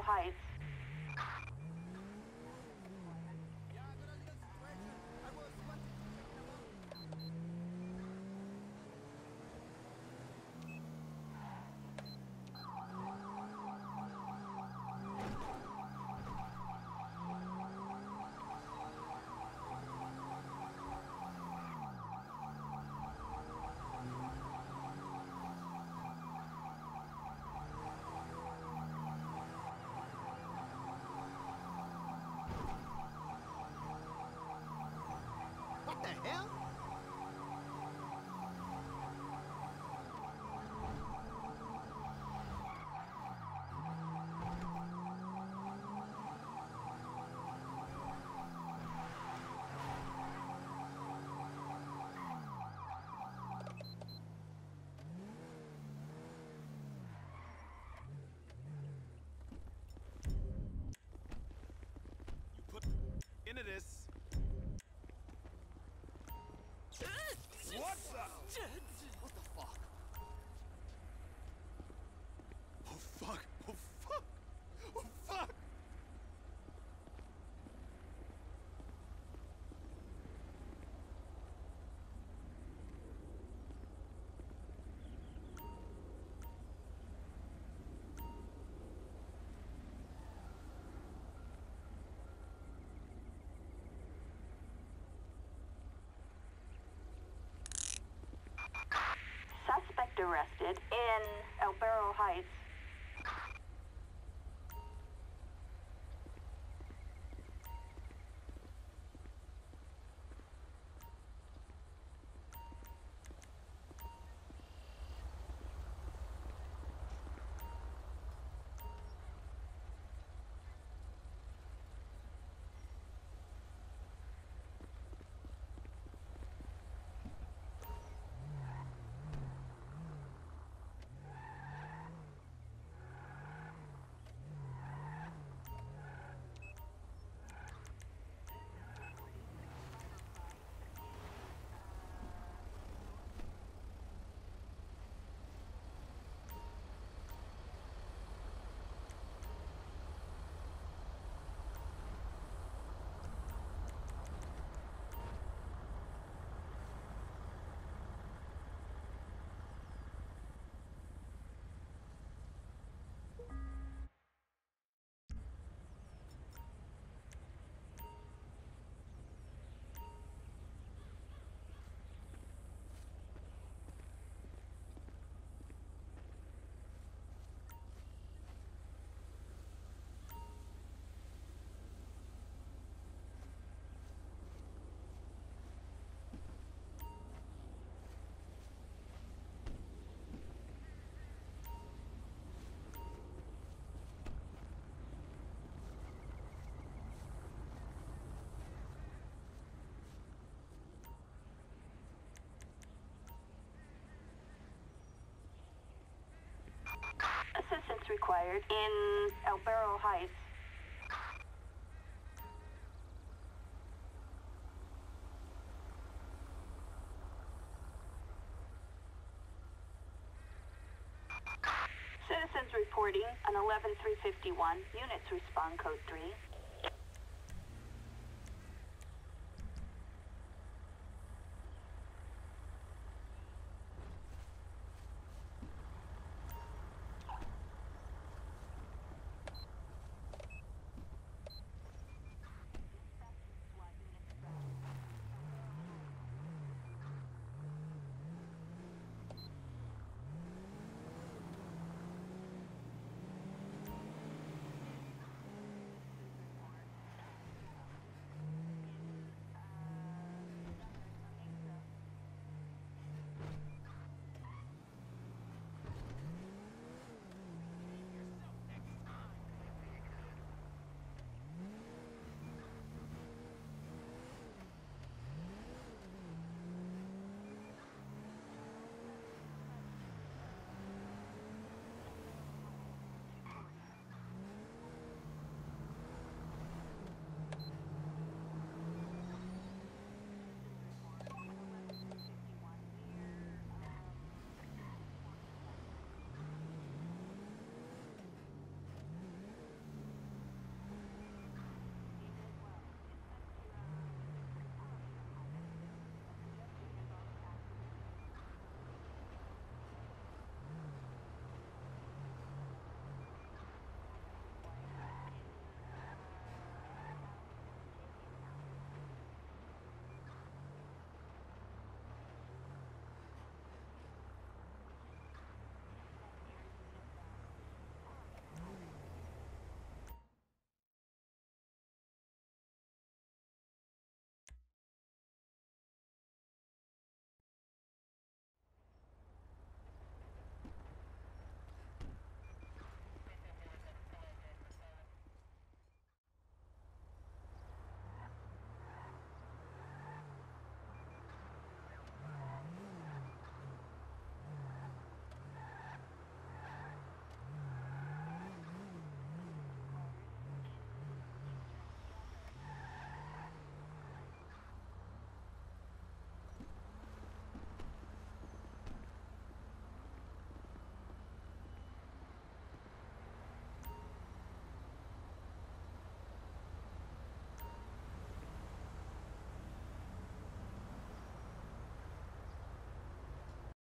Heights. You into. What's up? Arrested in El Burro Heights. Required in El Burro Heights. Citizens reporting an 11351. Units respond code 3.